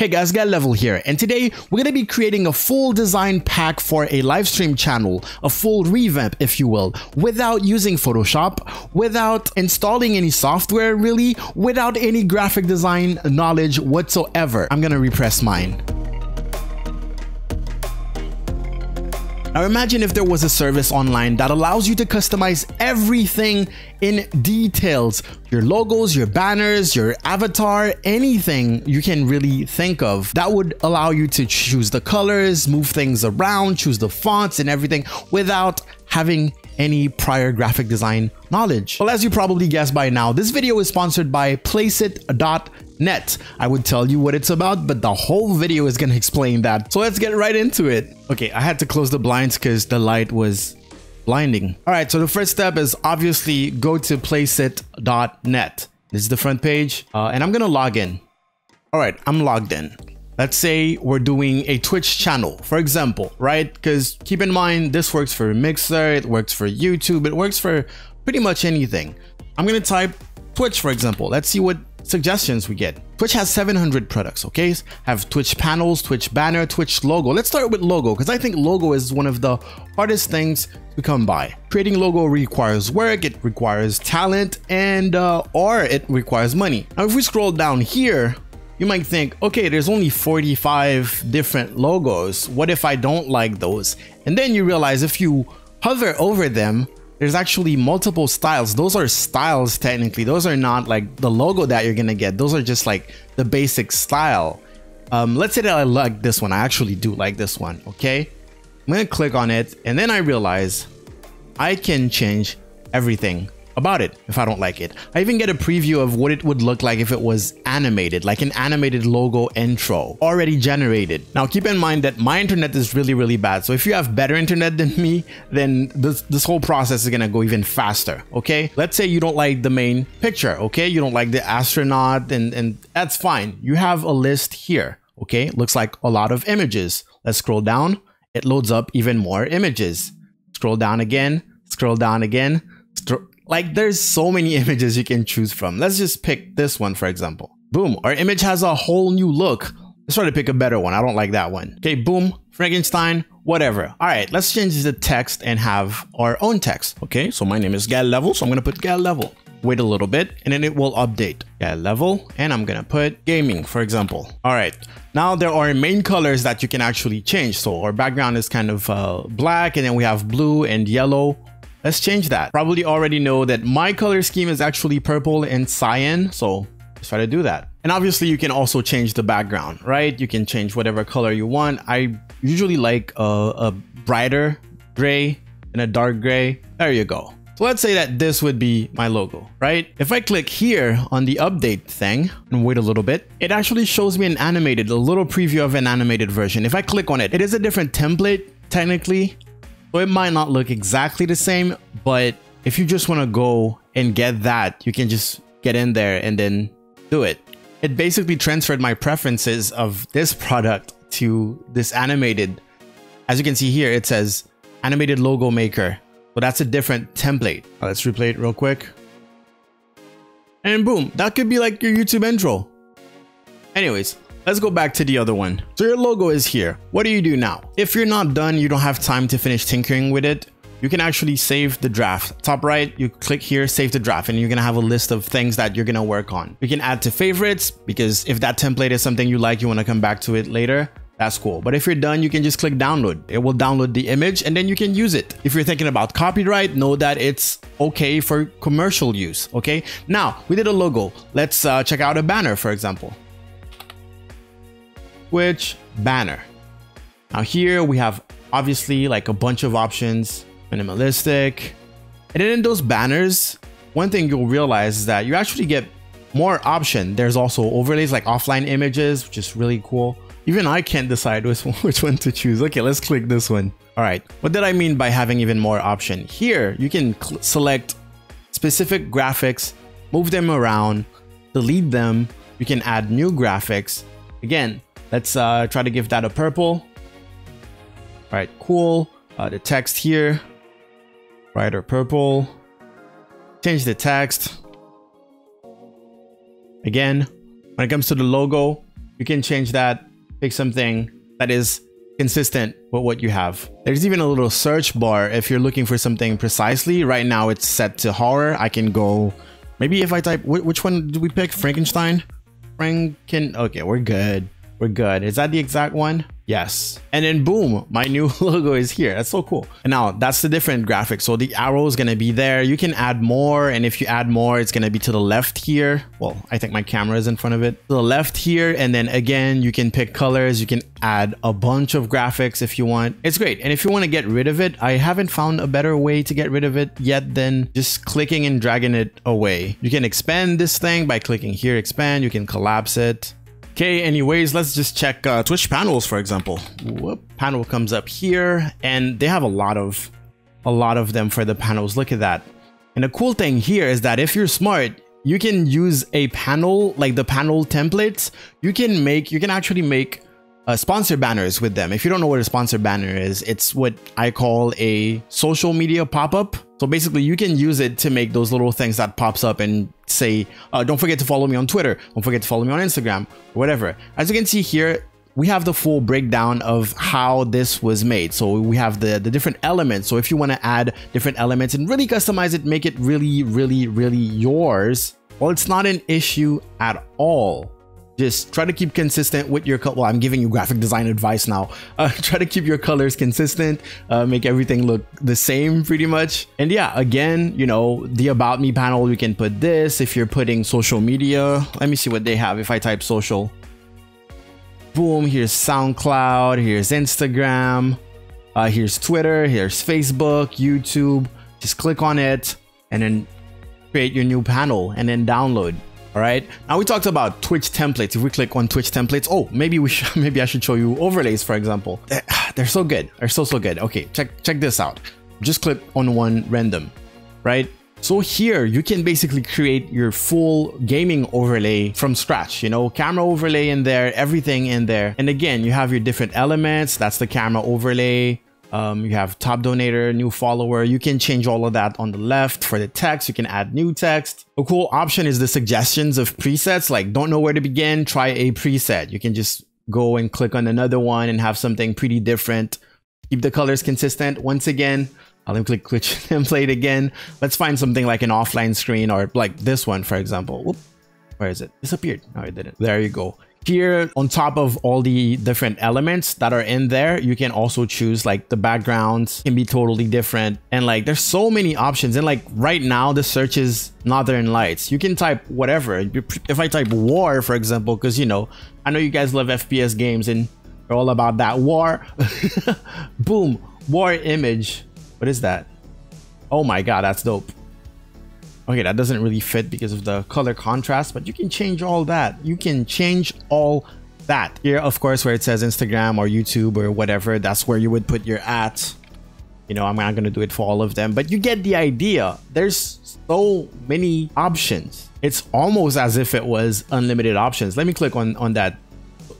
Hey guys, Gael Level here, and today we're going to be creating a full design pack for a live stream channel, a full revamp if you will, without using Photoshop, without installing any software really, without any graphic design knowledge whatsoever. I'm going to repress mine. Now imagine if there was a service online that allows you to customize everything in details. Your logos, your banners, your avatar, anything you can really think of. That would allow you to choose the colors, move things around, choose the fonts and everything without having any prior graphic design knowledge. Well, as you probably guessed by now, this video is sponsored by Placeit.net. I would tell you what it's about, but the whole video is going to explain that. So let's get right into it. Okay, I had to close the blinds because the light was blinding. All right, so the first step is obviously go to placeit.net. This is the front page, uh, and I'm going to log in. All right, I'm logged in let's say we're doing a Twitch channel, for example, right? Because keep in mind, this works for Mixer, it works for YouTube, it works for pretty much anything. I'm going to type Twitch, for example. Let's see what suggestions we get. Twitch has 700 products, okay? Have Twitch panels, Twitch banner, Twitch logo. Let's start with logo because I think logo is one of the hardest things to come by. Creating logo requires work, it requires talent, and uh, or it requires money. Now, if we scroll down here, you might think, okay, there's only 45 different logos. What if I don't like those? And then you realize if you hover over them, there's actually multiple styles. Those are styles technically. Those are not like the logo that you're gonna get. Those are just like the basic style. Um, let's say that I like this one. I actually do like this one, okay? I'm gonna click on it and then I realize I can change everything about it if I don't like it. I even get a preview of what it would look like if it was animated, like an animated logo intro already generated. Now keep in mind that my internet is really, really bad. So if you have better internet than me, then this, this whole process is gonna go even faster, okay? Let's say you don't like the main picture, okay? You don't like the astronaut and, and that's fine. You have a list here, okay? Looks like a lot of images. Let's scroll down. It loads up even more images. Scroll down again, scroll down again, like there's so many images you can choose from. Let's just pick this one, for example. Boom, our image has a whole new look. Let's try to pick a better one. I don't like that one. Okay, boom, Frankenstein, whatever. All right, let's change the text and have our own text. Okay, so my name is Gael Level, so I'm gonna put Gael Level. Wait a little bit and then it will update. Gael Level, and I'm gonna put gaming, for example. All right, now there are main colors that you can actually change. So our background is kind of uh, black and then we have blue and yellow. Let's change that. Probably already know that my color scheme is actually purple and cyan. So let's try to do that. And obviously you can also change the background, right? You can change whatever color you want. I usually like a, a brighter gray and a dark gray. There you go. So let's say that this would be my logo, right? If I click here on the update thing and wait a little bit, it actually shows me an animated, a little preview of an animated version. If I click on it, it is a different template technically, so it might not look exactly the same, but if you just want to go and get that, you can just get in there and then do it. It basically transferred my preferences of this product to this animated. As you can see here, it says animated logo maker. So that's a different template. Let's replay it real quick. And boom, that could be like your YouTube intro. Anyways, Let's go back to the other one. So your logo is here. What do you do now? If you're not done, you don't have time to finish tinkering with it, you can actually save the draft. Top right, you click here, save the draft, and you're gonna have a list of things that you're gonna work on. You can add to favorites, because if that template is something you like, you wanna come back to it later, that's cool. But if you're done, you can just click download. It will download the image and then you can use it. If you're thinking about copyright, know that it's okay for commercial use, okay? Now, we did a logo. Let's uh, check out a banner, for example. Twitch banner. Now here we have obviously like a bunch of options, minimalistic. And then in those banners, one thing you'll realize is that you actually get more option. There's also overlays like offline images, which is really cool. Even I can't decide which one, which one to choose. Okay, let's click this one. All right, what did I mean by having even more option? Here, you can select specific graphics, move them around, delete them. You can add new graphics. Again, Let's uh, try to give that a purple. All right, cool. Uh, the text here, brighter purple. Change the text. Again, when it comes to the logo, you can change that, pick something that is consistent with what you have. There's even a little search bar if you're looking for something precisely. Right now it's set to horror. I can go, maybe if I type, which one do we pick? Frankenstein? Franken, okay, we're good. We're good. Is that the exact one? Yes. And then boom, my new logo is here. That's so cool. And now that's the different graphic. So the arrow is going to be there. You can add more. And if you add more, it's going to be to the left here. Well, I think my camera is in front of it. To the left here. And then again, you can pick colors. You can add a bunch of graphics if you want. It's great. And if you want to get rid of it, I haven't found a better way to get rid of it yet than just clicking and dragging it away. You can expand this thing by clicking here, expand. You can collapse it. Okay, anyways, let's just check uh, Twitch panels, for example. Whoop, panel comes up here, and they have a lot of a lot of them for the panels. Look at that. And the cool thing here is that if you're smart, you can use a panel, like the panel templates, you can make, you can actually make uh, sponsor banners with them. If you don't know what a sponsor banner is, it's what I call a social media pop-up. So basically you can use it to make those little things that pops up and say, uh, don't forget to follow me on Twitter. Don't forget to follow me on Instagram, whatever. As you can see here, we have the full breakdown of how this was made. So we have the, the different elements. So if you want to add different elements and really customize it, make it really, really, really yours, well, it's not an issue at all just try to keep consistent with your well i'm giving you graphic design advice now. Uh, try to keep your colors consistent uh, make everything look the same pretty much. And yeah again you know the about me panel we can put this. If you're putting social media let me see what they have. If i type social boom here's soundcloud here's instagram uh, here's twitter here's facebook youtube. Just click on it and then create your new panel and then download all right? Now we talked about twitch templates. If we click on twitch templates oh maybe we should maybe i should show you overlays for example. Eh, they're so good. They're so so good. Okay check check this out. Just click on one random right? So here you can basically create your full gaming overlay from scratch, you know, camera overlay in there, everything in there. And again, you have your different elements. That's the camera overlay. Um, you have top donator, new follower. You can change all of that on the left. For the text, you can add new text. A cool option is the suggestions of presets. Like don't know where to begin, try a preset. You can just go and click on another one and have something pretty different. Keep the colors consistent. Once again, I'll click Twitch template again. Let's find something like an offline screen or like this one, for example. Where is it? Disappeared. No, it didn't. There you go. Here, on top of all the different elements that are in there, you can also choose like the backgrounds can be totally different. And like, there's so many options. And like right now, the search is Northern Lights. You can type whatever. If I type war, for example, because you know, I know you guys love FPS games and they're all about that war. Boom, war image. What is that? Oh my God, that's dope. Okay, that doesn't really fit because of the color contrast, but you can change all that. You can change all that. Here, of course, where it says Instagram or YouTube or whatever, that's where you would put your at. You know, I'm not going to do it for all of them, but you get the idea. There's so many options. It's almost as if it was unlimited options. Let me click on, on that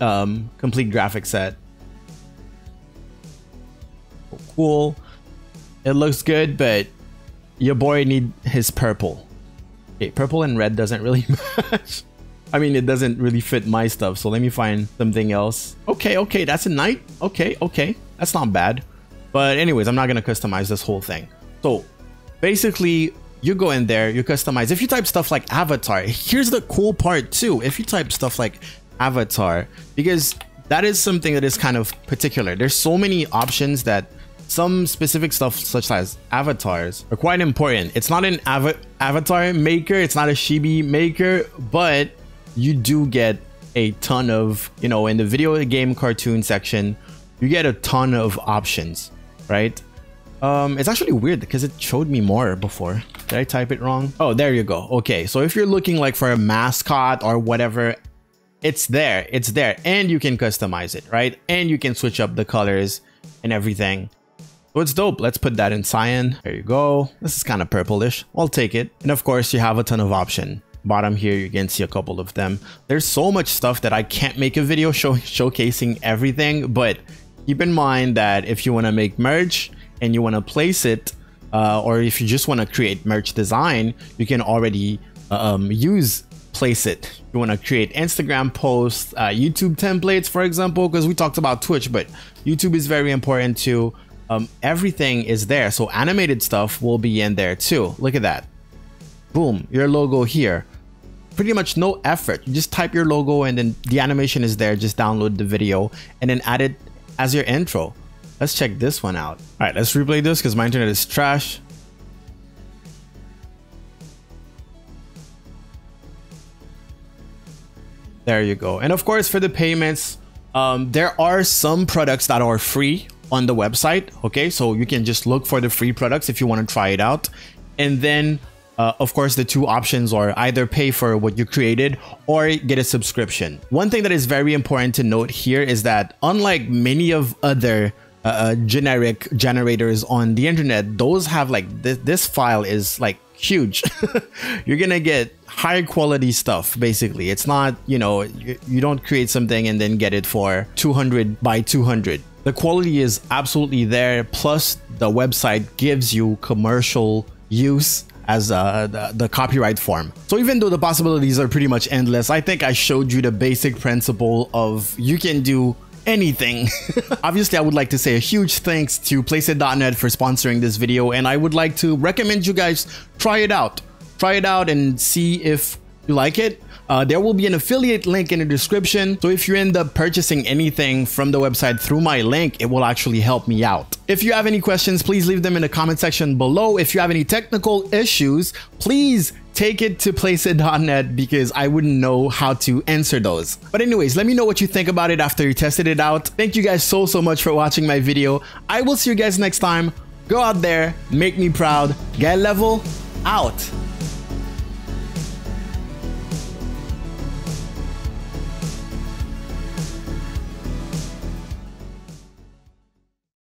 um, complete graphic set. Cool. It looks good, but your boy need his purple. Okay, purple and red doesn't really match. I mean, it doesn't really fit my stuff, so let me find something else. Okay, okay, that's a knight. Okay, okay, that's not bad. But anyways, I'm not gonna customize this whole thing. So basically, you go in there, you customize. If you type stuff like avatar, here's the cool part too. If you type stuff like avatar, because that is something that is kind of particular. There's so many options that some specific stuff such as avatars are quite important. It's not an av avatar maker, it's not a chibi maker, but you do get a ton of, you know, in the video game cartoon section, you get a ton of options, right? Um, it's actually weird because it showed me more before. Did I type it wrong? Oh, there you go. Okay, so if you're looking like for a mascot or whatever, it's there. It's there. And you can customize it, right? And you can switch up the colors and everything. So it's dope. Let's put that in cyan. There you go. This is kind of purplish. I'll take it. And of course, you have a ton of option. Bottom here, you can see a couple of them. There's so much stuff that I can't make a video show showcasing everything, but keep in mind that if you want to make merch and you want to place it, uh, or if you just want to create merch design, you can already um, use Placeit. You want to create Instagram posts, uh, YouTube templates, for example, because we talked about Twitch, but YouTube is very important too. Um, everything is there. So animated stuff will be in there too. Look at that. Boom, your logo here. Pretty much no effort. You just type your logo and then the animation is there. Just download the video and then add it as your intro. Let's check this one out. All right, let's replay this because my internet is trash. There you go. And of course, for the payments, um, there are some products that are free on the website. Okay, so you can just look for the free products if you want to try it out. And then, uh, of course, the two options are either pay for what you created or get a subscription. One thing that is very important to note here is that unlike many of other uh, uh generic generators on the internet, those have like th this file is like huge. You're gonna get high quality stuff basically. It's not, you know, you, you don't create something and then get it for 200 by 200. The quality is absolutely there. Plus, the website gives you commercial use as uh, the, the, copyright form. So even though the possibilities are pretty much endless, I think I showed you the basic principle of you can do anything. Obviously, I would like to say a huge thanks to Placeit.net for sponsoring this video, and I would like to recommend you guys try it out. Try it out and see if you like it. Uh, there will be an affiliate link in the description. So if you end up purchasing anything from the website through my link, it will actually help me out. If you have any questions, please leave them in the comment section below. If you have any technical issues, please take it to placeit.net because I wouldn't know how to answer those. But anyways, let me know what you think about it after you tested it out. Thank you guys so, so much for watching my video. I will see you guys next time. Go out there, make me proud, Gael Level, out.